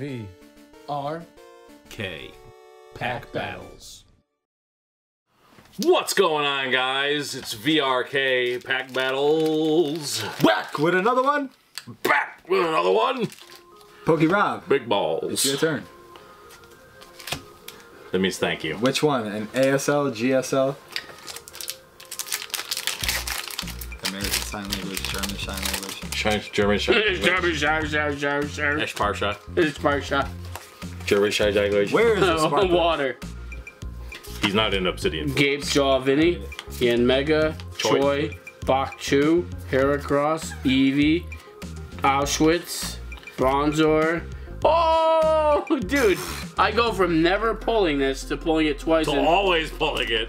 V R K. Pack Battles. What's going on, guys? It's VRK Pack Battles. Back with another one. Back with another one. Pokey Rob, Big balls. it's your turn. That means thank you. Which one? An ASL, GSL? Sign Language, German Sign Language. Shine, German Shine. Shabby, shabby, shabby, shabby, shabby. Esh Parsha. It's Parsha. German Shine language. Where is this Sparkle? Water. He's not in Obsidian. Gabe Jaw Vinny, Yanmega, Choi. Choi, Bok Chu, Heracross, Eevee, Auschwitz, Bronzor. Oh, dude. I go from never pulling this to pulling it twice. So and always pulling it.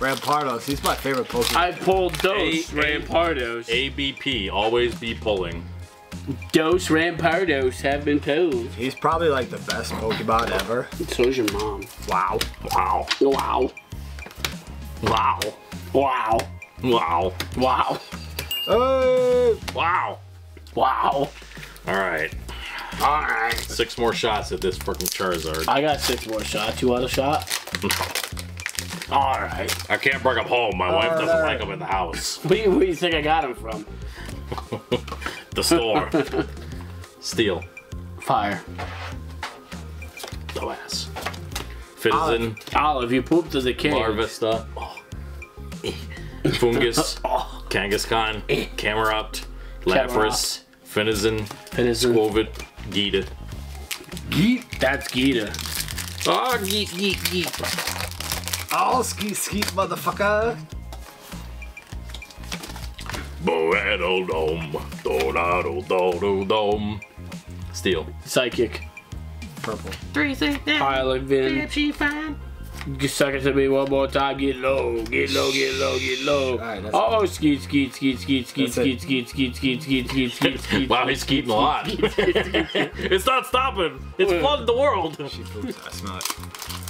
Rampardos, he's my favorite Pokemon. I pulled Dose A- A- Rampardos. ABP. Always be pulling. Dose Rampardos have been pulled. He's probably like the best Pokemon ever. So's your mom. Wow. Wow. Wow. Wow. Wow. Wow. Wow. Hey! Wow. Wow. All right. Alright. Six more shots at this fucking Charizard. I got six more shots. You want a shot? Alright. I can't bring him home. My wife doesn't Alright. like him in the house. Where, do you- where do you think I got him from? The store. Steel. Fire. No ass. Citizen. Olive, you pooped as a kid. Larvesta. Oh. Fungus. Oh, Kangaskhan. Camerupt. Lapras. Finizen. Finizen. Squovit. Gita. Geet. That's Gita. Oh, ah, geet, geet, geet. Oh, skeet skeet, motherfucker. Boedo dome. Donado dodo dome. Steel. Psychic. Purple. Pilot Vin. Just suck it to me one more time. Get low. Get low. Get low. Get low. Alright, that's oh, skeet, skeet, skeet, skeet, skeet, That's it. skeet, skeet, skeet, skeet, skeet, skeet, skeet. Wow, he's keeping a lot. it's not stopping. It's flooding the world. She poops, I smell it.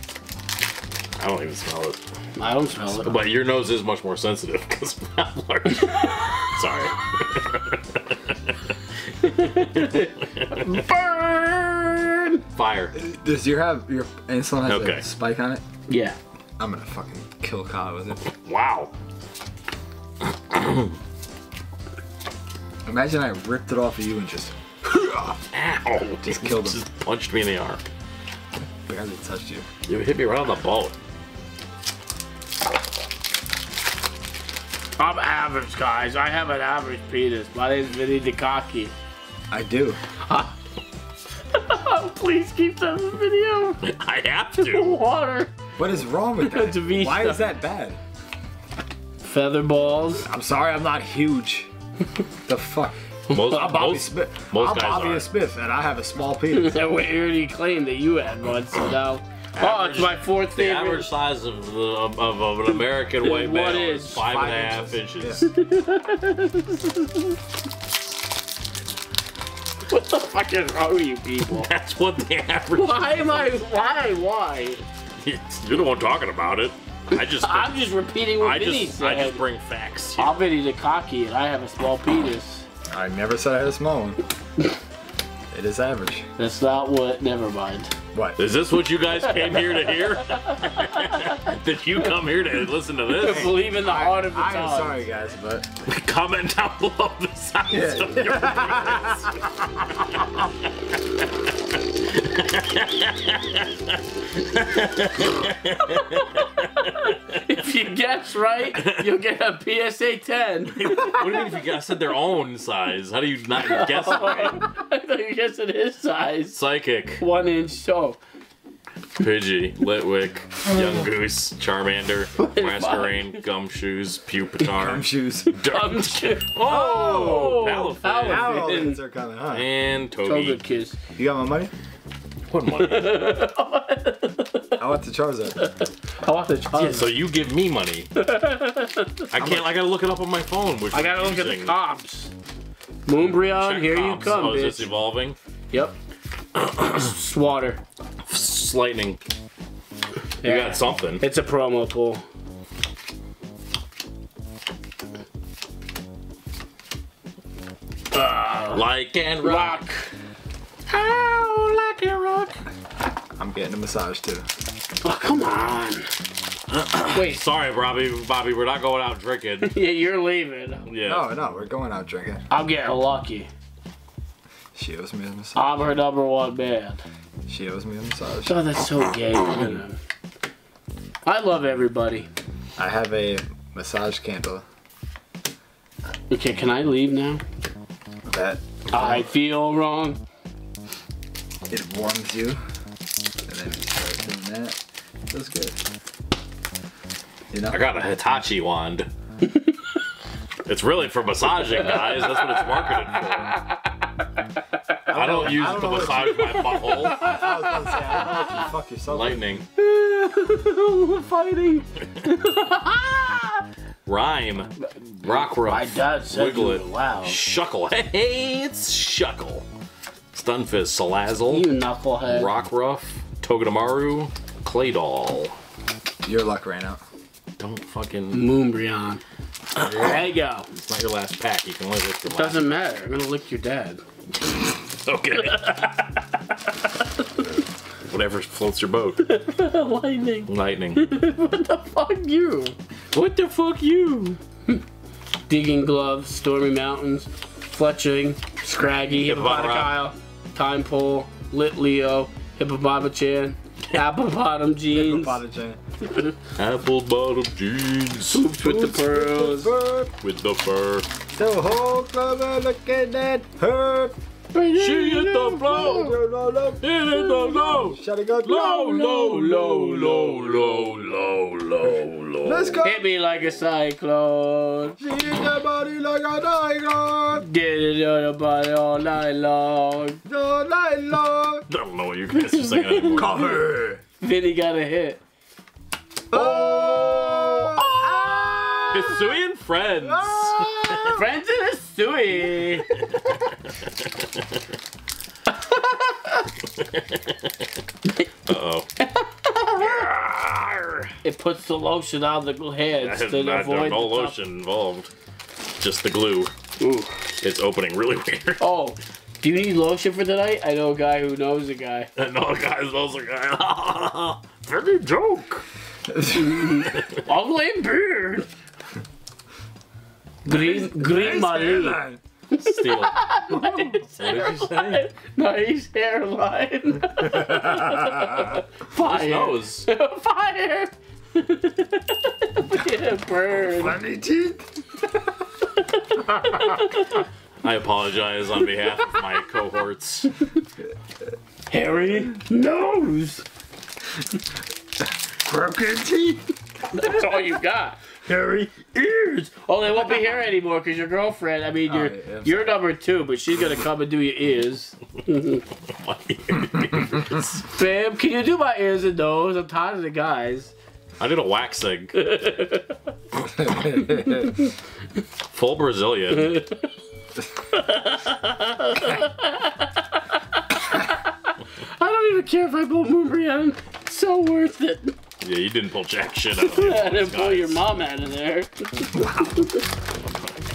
I don't even smell it. I don't smell it. But your nose is much more sensitive because Sorry. Burn! Fire. Does your have your insulin has Okay. a spike on it? Yeah. I'm gonna fucking kill Kyle with it. Wow. Imagine I ripped it off of you and just Ow. Just killed him. Just punched me in the arm. barely touched you. You hit me right on the boat. I'm average, guys. I have an average penis. My name's Vinny DeKaki. I do. Please keep that in the video. I have to. Water. What is wrong with It's a that? Why stuff. is that bad? Feather balls. I'm sorry, I'm not huge. the fuck? Most, I'm Bobby most, Smith. most I'm guys Bobby are. Smith, and I have a small penis. That we already claimed that you had one, so now. Oh, it's my fourth the favorite. average size of, the, of, of an American white What male is? is five and a half Five inches. What the fuck is wrong with you people? That's what the average. Why am I? Why? Why? You're the one talking about it. I just, I I'm just repeating what Vinny just, said. I just bring facts. I'm Vinny the cocky, and I have a small penis. I never said I had a small one. It is average. That's not what. Never mind. What? Is this what you guys came here to hear? Did you come here to listen to this? Believe in the heart of the I am sorry, guys, but Comment down below the size Yeah. of your If you guess right, you'll get a PSA 10. What do you mean if you guys said their own size? How do you not guess right? I thought you guessed it his size. Psychic, One inch so. Pidgey, Litwick, Yungoos, Charmander, Masquerain, Gumshoos, Pupitar, Gumshoos. Um, Oh, Oh, Palafin, Palafin. Now all the hits are coming, huh? and so Togi. kiss. You got my money? What money? I want the Charizard. I want the Charizard. so you give me money. I can't. I gotta look it up on my phone. Which I gotta look at the using. comps. Moonbreon, Check here comps. you come, Oh, is this bitch. evolving? Yep. Swatter. Lightning. You got something. It's a promo pull. Like and rock. Rock. Like a rock. I'm getting a massage too. Oh, come on. Wait, Sorry, Bobby. Bobby, we're not going out drinking. yeah, you're leaving. Yeah. No, no, we're going out drinking. I'm getting lucky. She owes me a massage. I'm her number one man. She owes me a massage. Oh, that's so gay. I love everybody. I have a massage candle Okay, can I leave now? that I feel wrong. it warms you, that. Feels good. You know? I got a Hitachi wand. it's really for massaging, guys. That's what it's marketed for. I don't use I it don't to know what- massage my butthole. I was about to say, I don't know if you fuck yourself. Lightning. Fighting. Rhyme. Rock My dad said Wiggle you it. were loud. Shuckle. Hey, it's Shuckle. Stunfisk. Salazzle. You knucklehead. Rockruff. Togedemaru. Claydol. Your luck ran out. Don't fucking. Moonbreon. There you go. It's not your last pack. You can only lick your last. Doesn't matter. I'm gonna lick your dad. Okay. Whatever floats your boat. Lightning. Lightning. what the fuck you? what the fuck, you? Digging gloves, stormy mountains, Fletchling, scraggy, Hippopotami. hippopotami, time pole, Litleo, hippopotami apple bottom jeans, Apple bottom jeans hoops with the pearls. with the fur. The whole club are looking at her. She hit the flow. Hit the low. Shut it go Low, low, low, low, low, low, low, low. Let's go. Hit me like a cyclone. She hit your body like a diamond. Did it on the body all night long. No night long. I don't know what you guys are singing anymore. Cover. Vinny got a hit. Oh. Hisui and friends. Ah. Friends in a suey. Uh-oh. It puts the lotion on the heads to Not, avoid no the top- lotion involved. Just the glue. Ooh. It's opening really weird. Oh, do you need lotion for tonight? I know a guy who knows a guy. no, guys, those are guys. Very joke. Ugly beard. Green, green Marie. Steal. what did you say? Nice hairline. Fire. Nose. Fire. yeah, bird. Funny teeth. I apologize on behalf of my cohorts. Hairy nose. Broken teeth. That's all you got. Hairy ears. Oh, they won't be here anymore because your girlfriend. I mean, oh, you're Oh, yeah, you're number two, but she's gonna come and do your ears. Fam, can you do my ears and nose? I'm tired of the guys. I did a waxing. Full Brazilian. I don't even care if I pull Moonbreon. It's so worth it. Yeah, you didn't pull jack shit out of me. I didn't pull your mom out of there.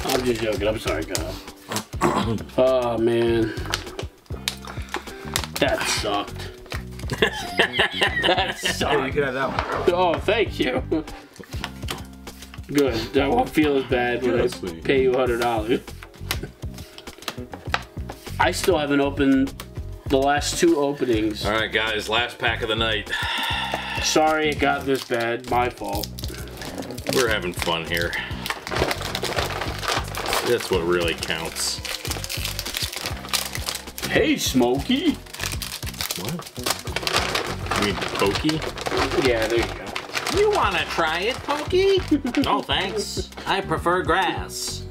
I'm just joking. I'm sorry, God. Oh man, that sucked. that You sucked. could have that one. Oh, thank you. Good. I won't feel as bad when Yes, I sweetie. pay you hundred dollars. I still haven't opened the last two openings. All right, guys, last pack of the night. Sorry it got this bad. My fault. We're having fun here. That's what really counts. Hey, Smokey. What? You mean pokey? Yeah, there you go. You wanna try it, Pokey? no, oh, thanks. I prefer grass.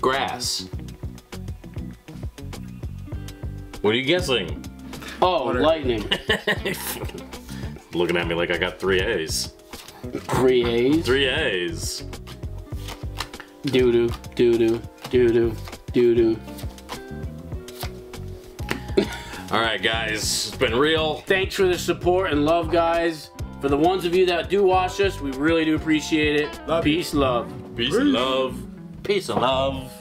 Grass. What are you guessing? Oh, Water. lightning. Looking at me like I got three A's. Three A's. Three A's. Doo doo, doo doo, doo doo, doo doo. All right, guys, it's been real. Thanks for the support and love, guys. For the ones of you that do watch us, we really do appreciate it. Love you. Peace, love. Peace and love. Peace and love.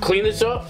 Clean this up.